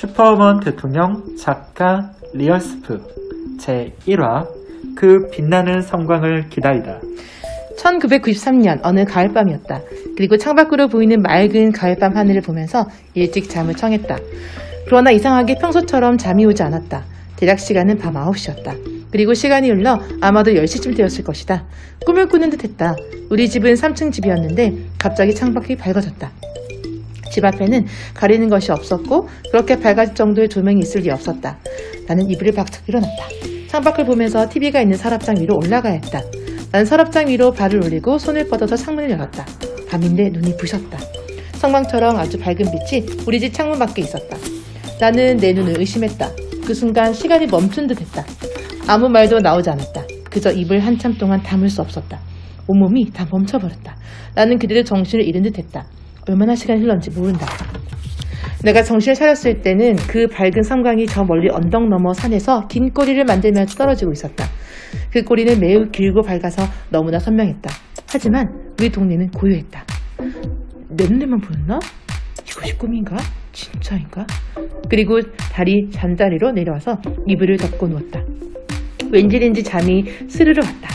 슈퍼우먼 대통령 작가 리얼스프 제1화 그 빛나는 섬광을 기다리다 1993년 어느 가을밤이었다. 그리고 창밖으로 보이는 맑은 가을밤 하늘을 보면서 일찍 잠을 청했다. 그러나 이상하게 평소처럼 잠이 오지 않았다. 대략 시간은 밤 9시였다. 그리고 시간이 흘러 아마도 10시쯤 되었을 것이다. 꿈을 꾸는 듯 했다. 우리 집은 3층 집이었는데 갑자기 창밖이 밝아졌다. 집 앞에는 가리는 것이 없었고 그렇게 밝아질 정도의 조명이 있을 리 없었다. 나는 이불을 박차 일어났다. 창밖을 보면서 TV가 있는 서랍장 위로 올라가야 했다. 난 서랍장 위로 발을 올리고 손을 뻗어서 창문을 열었다. 밤인데 눈이 부셨다. 성광처럼 아주 밝은 빛이 우리 집 창문 밖에 있었다. 나는 내 눈을 의심했다. 그 순간 시간이 멈춘 듯 했다. 아무 말도 나오지 않았다. 그저 입을 한참 동안 담을 수 없었다. 온몸이 다 멈춰버렸다. 나는 그대로 정신을 잃은 듯 했다. 얼마나 시간이 흘렀는지 모른다. 내가 정신을 차렸을 때는 그 밝은 삼광이 저 멀리 언덕 너머 산에서 긴 꼬리를 만들면서 떨어지고 있었다. 그 꼬리는 매우 길고 밝아서 너무나 선명했다. 하지만 우리 동네는 고요했다. 내 눈에만 보였나? 이것이 꿈인가? 진짜인가? 그리고 다리 잔다리로 내려와서 이불을 덮고 누웠다. 왠지인지 잠이 스르르 왔다.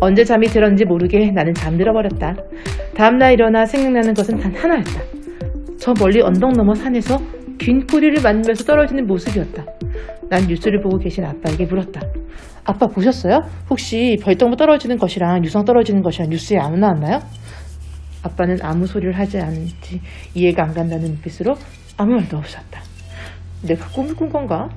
언제 잠이 들었는지 모르게 나는 잠들어 버렸다. 다음날 일어나 생각나는 것은 단 하나였다. 저 멀리 언덕 너머 산에서 긴 꼬리를 만들면서 떨어지는 모습이었다. 난 뉴스를 보고 계신 아빠에게 물었다. 아빠 보셨어요? 혹시 별똥부 떨어지는 것이랑 유성 떨어지는 것이랑 뉴스에 안 나왔나요? 아빠는 아무 소리를 하지 않는지 이해가 안 간다는 눈빛으로 아무 말도 없었다. 내가 꿈을 꾼 건가?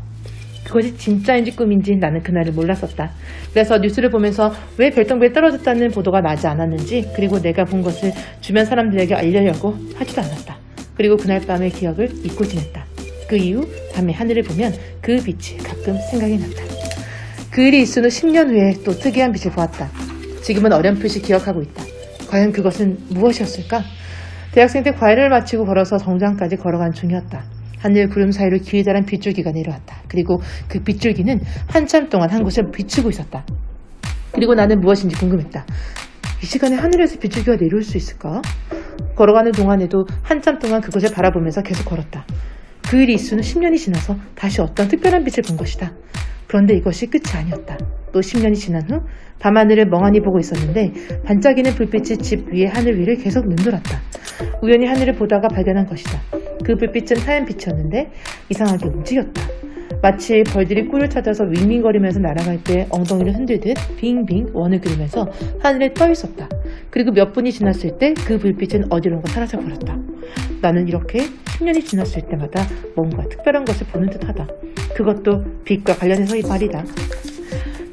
그것이 진짜인지 꿈인지 나는 그날을 몰랐었다. 그래서 뉴스를 보면서 왜 별똥별이 떨어졌다는 보도가 나지 않았는지 그리고 내가 본 것을 주변 사람들에게 알려려고 하지도 않았다. 그리고 그날 밤의 기억을 잊고 지냈다. 그 이후 밤에 하늘을 보면 그 빛이 가끔 생각이 났다. 그 일이 있은 후 10년 후에 또 특이한 빛을 보았다. 지금은 어렴풋이 기억하고 있다. 과연 그것은 무엇이었을까? 대학생 때 과외를 마치고 걸어서 정장까지 걸어간 중이었다. 하늘 구름 사이로 길다란 빗줄기가 내려왔다. 그리고 그 빗줄기는 한참 동안 한 곳에 비추고 있었다. 그리고 나는 무엇인지 궁금했다. 이 시간에 하늘에서 빗줄기가 내려올 수 있을까? 걸어가는 동안에도 한참 동안 그것을 바라보면서 계속 걸었다. 그 일이 있은 후 10년이 지나서 다시 어떤 특별한 빛을 본 것이다. 그런데 이것이 끝이 아니었다. 또 10년이 지난 후 밤하늘을 멍하니 보고 있었는데 반짝이는 불빛이 집 위에 하늘 위를 계속 눈돌았다. 우연히 하늘을 보다가 발견한 것이다. 그 불빛은 하얀 빛이었는데 이상하게 움직였다. 마치 벌들이 꿀을 찾아서 윙윙거리면서 날아갈 때 엉덩이를 흔들듯 빙빙 원을 그리면서 하늘에 떠 있었다. 그리고 몇 분이 지났을 때 그 불빛은 어디론가 사라져 버렸다. 나는 이렇게 10년이 지났을 때마다 뭔가 특별한 것을 보는 듯하다. 그것도 빛과 관련해서 이 말이다.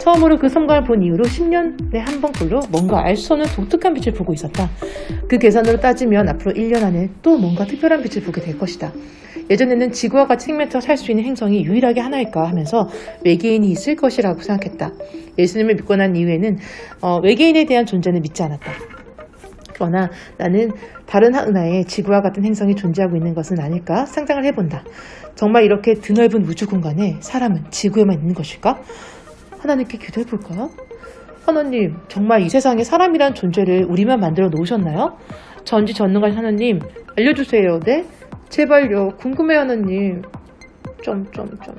처음으로 그 성광을 본 이후로 10년에 한 번꼴로 뭔가 알 수 없는 독특한 빛을 보고 있었다. 그 계산으로 따지면 앞으로 1년 안에 또 뭔가 특별한 빛을 보게 될 것이다. 예전에는 지구와 같이 생명체가 살 수 있는 행성이 유일하게 하나일까 하면서 외계인이 있을 것이라고 생각했다. 예수님을 믿고 난 이후에는 어, 외계인에 대한 존재는 믿지 않았다. 그러나 나는 다른 하나의 지구와 같은 행성이 존재하고 있는 것은 아닐까 상상을 해본다. 정말 이렇게 드넓은 우주 공간에 사람은 지구에만 있는 것일까? 하나님께 기도해볼까? 하나님, 정말 이 세상에 사람이란 존재를 우리만 만들어 놓으셨나요? 전지 전능한 하나님, 알려주세요. 네? 제발요. 궁금해 하나님. 점점점점.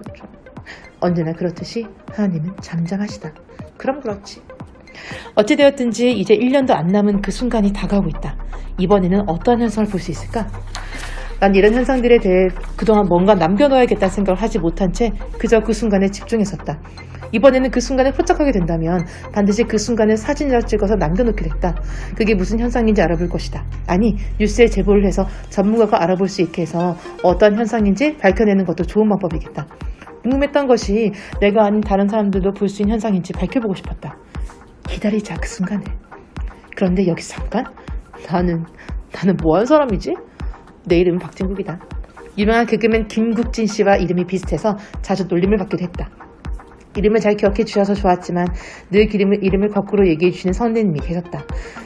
언제나 그렇듯이 하나님은 잠잠하시다. 그럼 그렇지. 어찌되었든지 이제 1년도 안 남은 그 순간이 다가오고 있다. 이번에는 어떠한 현상을 볼 수 있을까? 난 이런 현상들에 대해 그동안 뭔가 남겨놓아야겠다는 생각을 하지 못한 채 그저 그 순간에 집중했었다. 이번에는 그 순간에 포착하게 된다면 반드시 그 순간을 사진이라 찍어서 남겨놓기로 했다. 그게 무슨 현상인지 알아볼 것이다. 아니, 뉴스에 제보를 해서 전문가가 알아볼 수 있게 해서 어떤 현상인지 밝혀내는 것도 좋은 방법이겠다. 궁금했던 것이 내가 아닌 다른 사람들도 볼 수 있는 현상인지 밝혀보고 싶었다. 기다리자, 그 순간을. 그런데 여기 잠깐? 나는, 나는 뭐한 사람이지? 내 이름은 박진국이다. 유명한 개그맨 김국진 씨와 이름이 비슷해서 자주 놀림을 받기도 했다. 이름을 잘 기억해 주셔서 좋았지만 늘 이름을, 이름을 거꾸로 얘기해 주시는 선생님이 계셨다.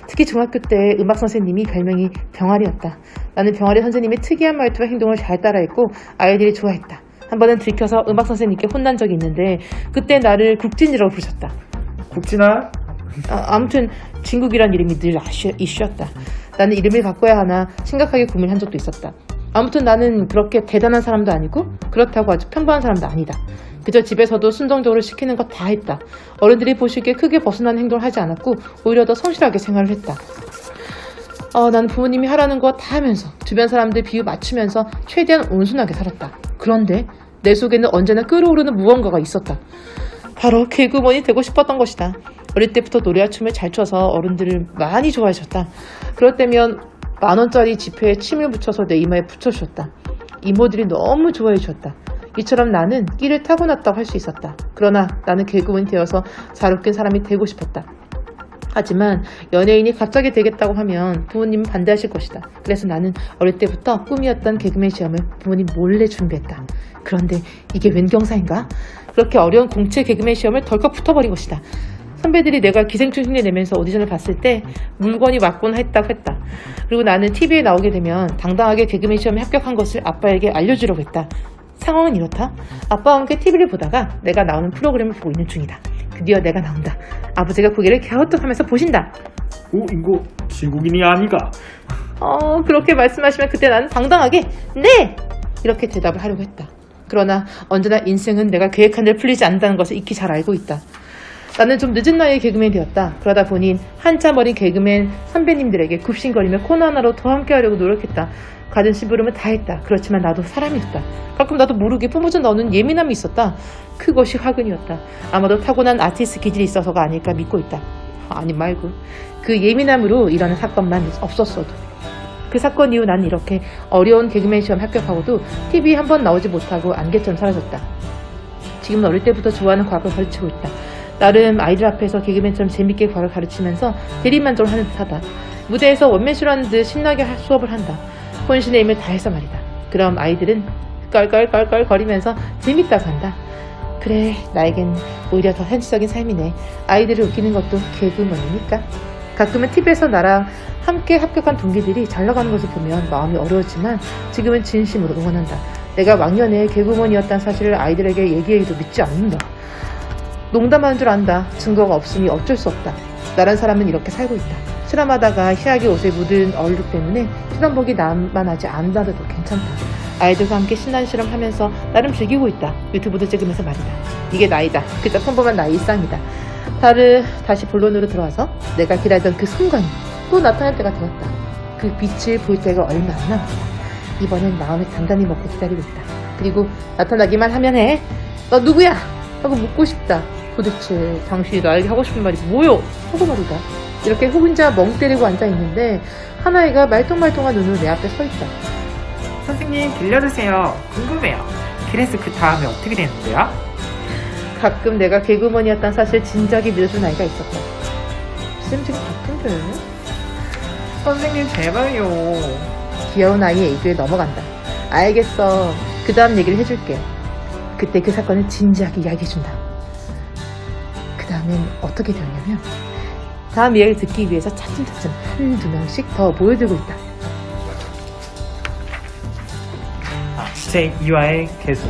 특히 중학교 때 음악 선생님이 별명이 병아리였다. 나는 병아리 선생님의 특이한 말투와 행동을 잘 따라했고 아이들이 좋아했다. 한 번은 들켜서 음악 선생님께 혼난 적이 있는데 그때 나를 국진이라고 부르셨다. 국진아 아, 무튼 진국이란 이름이 늘 아쉬, 이슈였다. 나는 이름을 바꿔야 하나 심각하게 고민한 적도 있었다. 아무튼 나는 그렇게 대단한 사람도 아니고 그렇다고 아주 평범한 사람도 아니다. 그저 집에서도 순정적으로 시키는 거다 했다. 어른들이 보시기에 크게 벗어난 행동을 하지 않았고 오히려 더 성실하게 생활을 했다. 어, 난 부모님이 하라는 거 다 하면서 주변 사람들 비유 맞추면서 최대한 온순하게 살았다. 그런데 내 속에는 언제나 끓어오르는 무언가가 있었다. 바로 개그우먼이 되고 싶었던 것이다. 어릴 때부터 노래와 춤을 잘 춰서 어른들을 많이 좋아해 줬다. 그럴 때면 만 원짜리 지폐에 침을 붙여서 내 이마에 붙여주었다. 이모들이 너무 좋아해 주었다. 이처럼 나는 끼를 타고났다고 할 수 있었다. 그러나 나는 개그우먼이 되어서 잘 웃긴 사람이 되고 싶었다. 하지만 연예인이 갑자기 되겠다고 하면 부모님은 반대하실 것이다. 그래서 나는 어릴 때부터 꿈이었던 개그맨 시험을 부모님 몰래 준비했다. 그런데 이게 웬 경사인가? 그렇게 어려운 공채 개그맨 시험을 덜컥 붙어버린 것이다. 선배들이 내가 기생충 흉내 내면서 오디션을 봤을 때 물건이 맞곤 했다고 했다. 그리고 나는 TV에 나오게 되면 당당하게 개그맨 시험에 합격한 것을 아빠에게 알려주려고 했다. 상황은 이렇다. 아빠와 함께 TV를 보다가 내가 나오는 프로그램을 보고 있는 중이다. 드디어 내가 나온다. 아버지가 고개를 갸우뚱하면서 보신다. 오 이거 중국인이 아니가 어, 그렇게 말씀하시면 그때 나는 당당하게 네! 이렇게 대답을 하려고 했다. 그러나 언제나 인생은 내가 계획한 대로 풀리지 않는다는 것을 익히 잘 알고 있다. 나는 좀 늦은 나이에 개그맨이 되었다. 그러다 보니 한참 어린 개그맨 선배님들에게 굽신거리며 코너 하나로 더 함께하려고 노력했다. 가진 심부름을 다 했다. 그렇지만 나도 사람이었다. 가끔 나도 모르게 뿜어져 나오는 예민함이 있었다. 그것이 화근이었다. 아마도 타고난 아티스트 기질이 있어서가 아닐까 믿고 있다. 아니 말고 그 예민함으로 일어난 사건만 없었어도 그 사건 이후 난 이렇게 어려운 개그맨 시험 합격하고도 TV에 한번 나오지 못하고 안개처럼 사라졌다. 지금은 어릴 때부터 좋아하는 과학을 가르치고 있다. 나름 아이들 앞에서 개그맨처럼 재밌게 가르치면서 대리만족을 하는 듯하다. 무대에서 원맨쇼라는 듯 신나게 할- 수업을 한다. 혼신의 힘을 다해서 말이다. 그럼 아이들은 껄껄껄껄 거리면서 재밌다고 한다. 그래, 나에겐 오히려 더 현실적인 삶이네. 아이들을 웃기는 것도 개그맨이니까. 가끔은 TV에서 나랑 함께 합격한 동기들이 잘 나가는 것을 보면 마음이 어려웠지만 지금은 진심으로 응원한다. 내가 왕년에 개그우먼이었다는 사실을 아이들에게 얘기해도 믿지 않는다. 농담하는 줄 안다. 증거가 없으니 어쩔 수 없다. 나란 사람은 이렇게 살고 있다. 실험하다가 희하게 옷에 묻은 얼룩 때문에 실험복이 남만하지 않다도 괜찮다. 아이들과 함께 신나는 실험하면서 나름 즐기고 있다. 유튜브도 찍으면서 말이다. 이게 나이다. 그저 평범한 나의 일상이다. 다를 다시 본론으로 들어와서 내가 기다리던 그 순간이 또 나타날 때가 되었다. 그 빛을 볼 때가 얼마 안 남았다. 이번엔 마음에 단단히 먹고 기다리고 있다. 그리고 나타나기만 하면 해. 너 누구야? 하고 묻고 싶다. 도대체 당신이 나에게 하고 싶은 말이 뭐요? 하고 말이다. 이렇게 혼자 멍 때리고 앉아 있는데 하나이가 말똥말똥한 눈으로 내 앞에 서 있다. 선생님 들려주세요 궁금해요 그래서 그 다음에 어떻게 되는데요? 가끔 내가 개그우먼이었다는 사실 진작에 믿어준 아이가 있었다. 쌤지 같은데? 선생님 제발요 귀여운 아이의 애교에 넘어간다. 알겠어. 그 다음 얘기를 해줄게. 그때 그 사건을 진지하게 이야기해준다. 그 다음엔 어떻게 되었냐면, 다음 이야기를 듣기 위해서 차츰차츰 한두 명씩 더 모여들고 있다. 아, 제 2화의 계속